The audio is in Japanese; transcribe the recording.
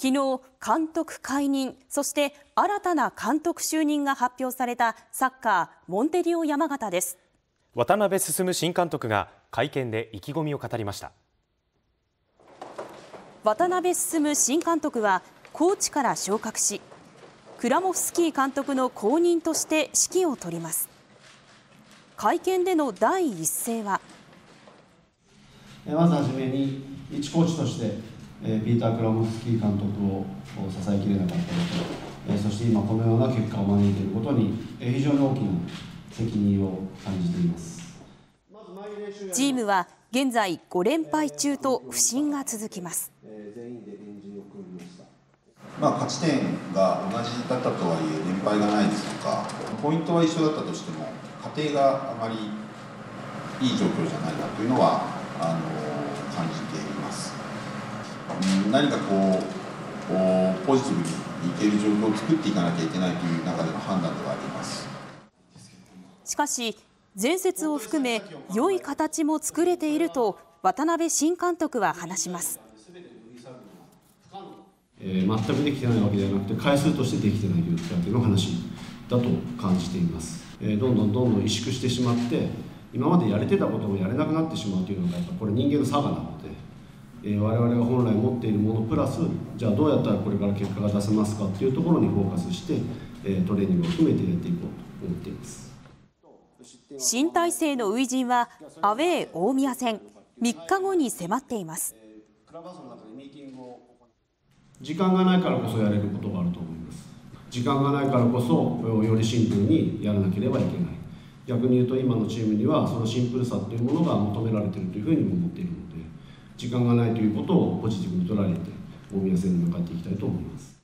昨日監督解任そして新たな監督就任が発表されたサッカーモンテディオ山形です。渡辺進新監督が会見で意気込みを語りました。渡辺進新監督はコーチから昇格しクラモフスキー監督の後任として指揮を執ります。会見での第一声はまずはじめに一コーチとしてピーター・クラモフスキー監督を支えきれなかったことそして今このような結果を招いていることに非常に大きな責任を感じています。チームは現在5連敗中と不振が続きます。まあ、勝ち点が同じだったとはいえ連敗がないですとかポイントは一緒だったとしても過程があまりいい状況じゃないなというのはあの感じています、うん、何かこうポジティブにいける状況を作っていかなきゃいけないという中での判断ではあります。しかし前節を含め良い形も作れていると渡辺新監督は話します。えー、全くできてないわけではなくて回数としてできてないだけの話だと感じています、えー、どんどんどんどん萎縮してしまって今までやれてたこともやれなくなってしまうというのがやっぱこれ人間の差がなので、えー、我々が本来持っているものプラスじゃあどうやったらこれから結果が出せますかっていうところにフォーカスして、えー、トレーニングを含めてやっていこうと思っています。新体制の初陣はアウェー大宮戦3日後に迫っています。時間がないからこそやれることがあると思います。時間がないからこそよりシンプルにやらなければいけない。逆に言うと今のチームにはそのシンプルさっていうものが求められているというふうにも思っているので時間がないということをポジティブに捉えて大宮線に向かっていきたいと思います。